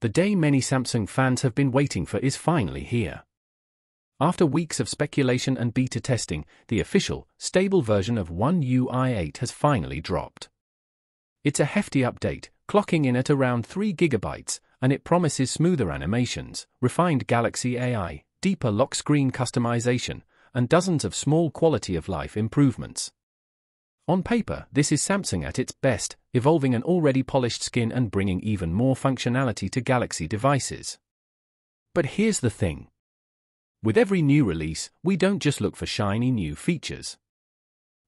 The day many Samsung fans have been waiting for is finally here. After weeks of speculation and beta testing, the official, stable version of One UI 8 has finally dropped. It's a hefty update, clocking in at around 3 gigabytes, and it promises smoother animations, refined Galaxy AI, deeper lock screen customization, and dozens of small quality of life improvements. On paper, this is Samsung at its best, evolving an already polished skin and bringing even more functionality to Galaxy devices. But here's the thing. With every new release, we don't just look for shiny new features.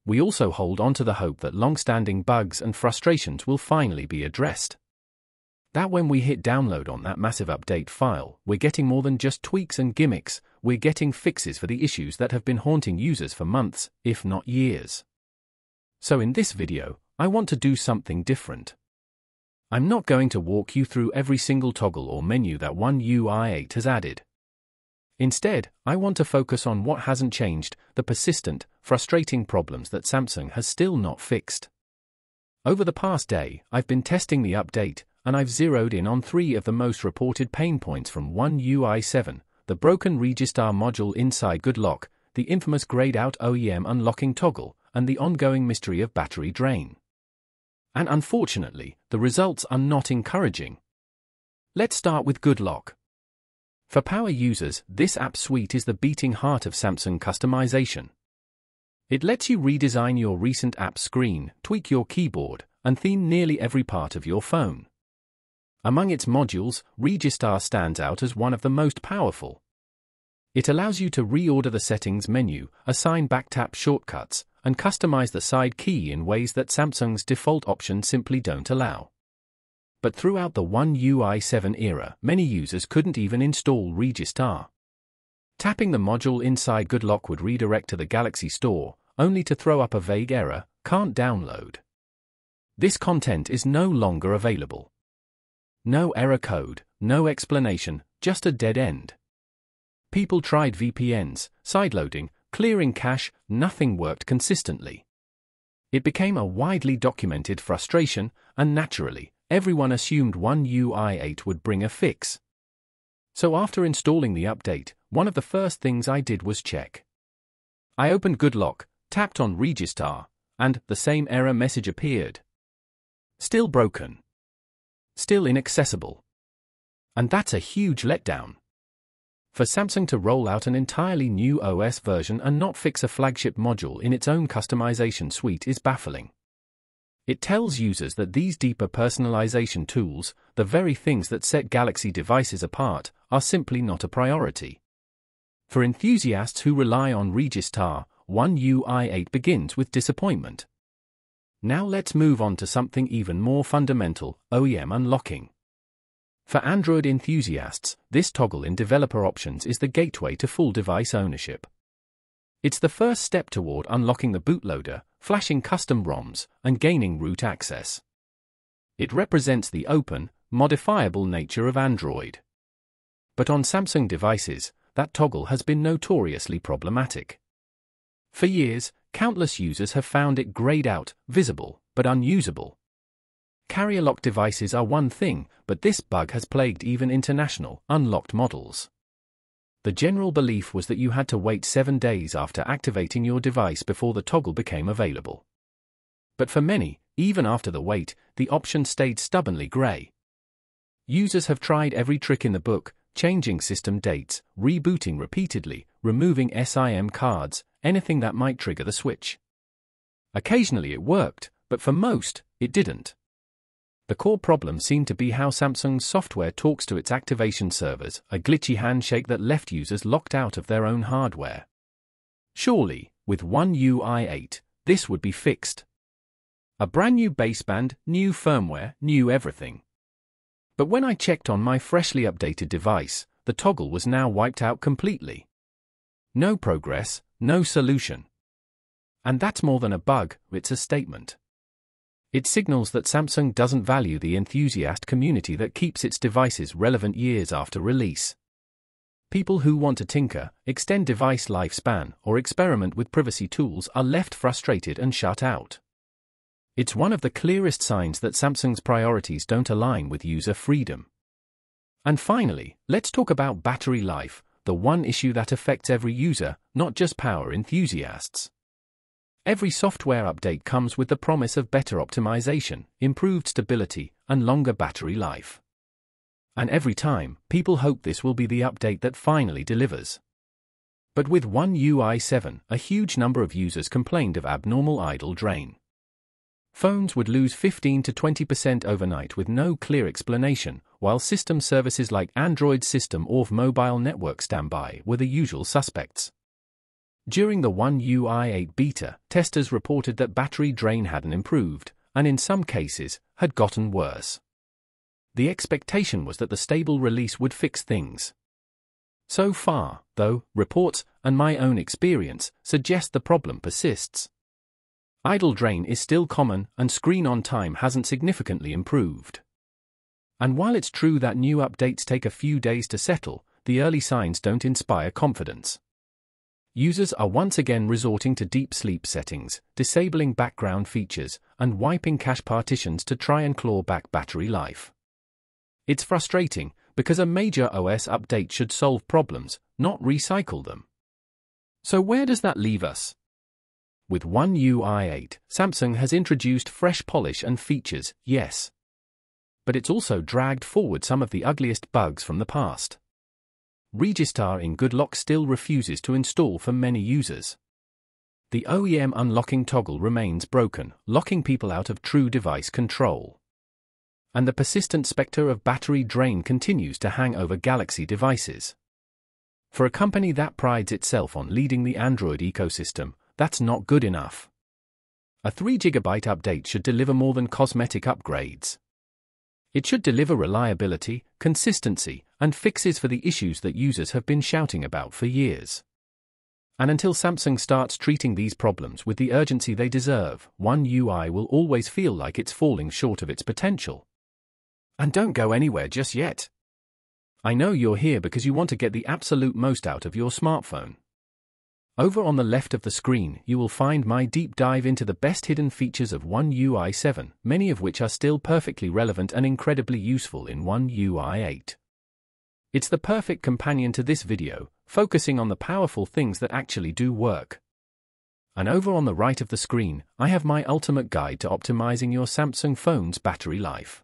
We also hold on to the hope that long-standing bugs and frustrations will finally be addressed. That when we hit download on that massive update file, we're getting more than just tweaks and gimmicks, we're getting fixes for the issues that have been haunting users for months, if not years. So in this video, I want to do something different. I'm not going to walk you through every single toggle or menu that One UI 8 has added. Instead, I want to focus on what hasn't changed, the persistent, frustrating problems that Samsung has still not fixed. Over the past day, I've been testing the update, and I've zeroed in on three of the most reported pain points from One UI 7, the broken Registar module inside Good Lock, the infamous grayed out OEM unlocking toggle, and the ongoing mystery of battery drain. And unfortunately, the results are not encouraging. Let's start with Good Lock. For power users, this app suite is the beating heart of Samsung customization. It lets you redesign your recent app screen, tweak your keyboard, and theme nearly every part of your phone. Among its modules, Registar stands out as one of the most powerful. It allows you to reorder the settings menu, assign backtap shortcuts, and customize the side key in ways that Samsung's default options simply don't allow. But throughout the One UI 7 era, many users couldn't even install Registar. Tapping the module inside GoodLock would redirect to the Galaxy Store, only to throw up a vague error, can't download. This content is no longer available. No error code, no explanation, just a dead end. People tried VPNs, sideloading, clearing cache, nothing worked consistently. It became a widely documented frustration, and naturally, everyone assumed One UI 8 would bring a fix. So after installing the update, one of the first things I did was check. I opened GoodLock, tapped on Registar, and the same error message appeared. Still broken. Still inaccessible. And that's a huge letdown. For Samsung to roll out an entirely new OS version and not fix a flagship module in its own customization suite is baffling. It tells users that these deeper personalization tools, the very things that set Galaxy devices apart, are simply not a priority. For enthusiasts who rely on Registar, One UI 8 begins with disappointment. Now let's move on to something even more fundamental, OEM unlocking. For Android enthusiasts, this toggle in developer options is the gateway to full device ownership. It's the first step toward unlocking the bootloader, flashing custom ROMs, and gaining root access. It represents the open, modifiable nature of Android. But on Samsung devices, that toggle has been notoriously problematic. For years, countless users have found it grayed out, visible, but unusable. Carrier lock devices are one thing, but this bug has plagued even international, unlocked models. The general belief was that you had to wait seven days after activating your device before the toggle became available. But for many, even after the wait, the option stayed stubbornly grey. Users have tried every trick in the book, changing system dates, rebooting repeatedly, removing SIM cards, anything that might trigger the switch. Occasionally it worked, but for most, it didn't. The core problem seemed to be how Samsung's software talks to its activation servers, a glitchy handshake that left users locked out of their own hardware. Surely, with One UI 8, this would be fixed. A brand new baseband, new firmware, new everything. But when I checked on my freshly updated device, the toggle was now wiped out completely. No progress, no solution. And that's more than a bug, it's a statement. It signals that Samsung doesn't value the enthusiast community that keeps its devices relevant years after release. People who want to tinker, extend device lifespan, or experiment with privacy tools are left frustrated and shut out. It's one of the clearest signs that Samsung's priorities don't align with user freedom. And finally, let's talk about battery life, the one issue that affects every user, not just power enthusiasts. Every software update comes with the promise of better optimization, improved stability, and longer battery life. And every time, people hope this will be the update that finally delivers. But with One UI 7, a huge number of users complained of abnormal idle drain. Phones would lose 15 to 20% overnight with no clear explanation, while system services like Android System or Mobile Network Standby were the usual suspects. During the One UI 8 beta, testers reported that battery drain hadn't improved, and in some cases, had gotten worse. The expectation was that the stable release would fix things. So far, though, reports and my own experience suggest the problem persists. Idle drain is still common and screen on time hasn't significantly improved. And while it's true that new updates take a few days to settle, the early signs don't inspire confidence. Users are once again resorting to deep sleep settings, disabling background features, and wiping cache partitions to try and claw back battery life. It's frustrating, because a major OS update should solve problems, not recycle them. So where does that leave us? With One UI 8, Samsung has introduced fresh polish and features, yes. But it's also dragged forward some of the ugliest bugs from the past. Registar in Good still refuses to install for many users. The OEM unlocking toggle remains broken, locking people out of true device control. And the persistent specter of battery drain continues to hang over Galaxy devices. For a company that prides itself on leading the Android ecosystem, that's not good enough. A 3GB update should deliver more than cosmetic upgrades. It should deliver reliability, consistency, and fixes for the issues that users have been shouting about for years. And until Samsung starts treating these problems with the urgency they deserve, One UI will always feel like it's falling short of its potential. And don't go anywhere just yet. I know you're here because you want to get the absolute most out of your smartphone. Over on the left of the screen, you will find my deep dive into the best hidden features of One UI 7, many of which are still perfectly relevant and incredibly useful in One UI 8. It's the perfect companion to this video, focusing on the powerful things that actually do work. And over on the right of the screen, I have my ultimate guide to optimizing your Samsung phone's battery life.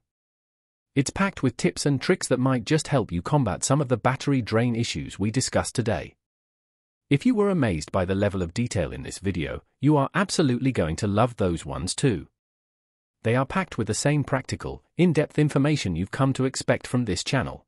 It's packed with tips and tricks that might just help you combat some of the battery drain issues we discussed today. If you were amazed by the level of detail in this video, you are absolutely going to love those ones too. They are packed with the same practical, in-depth information you've come to expect from this channel.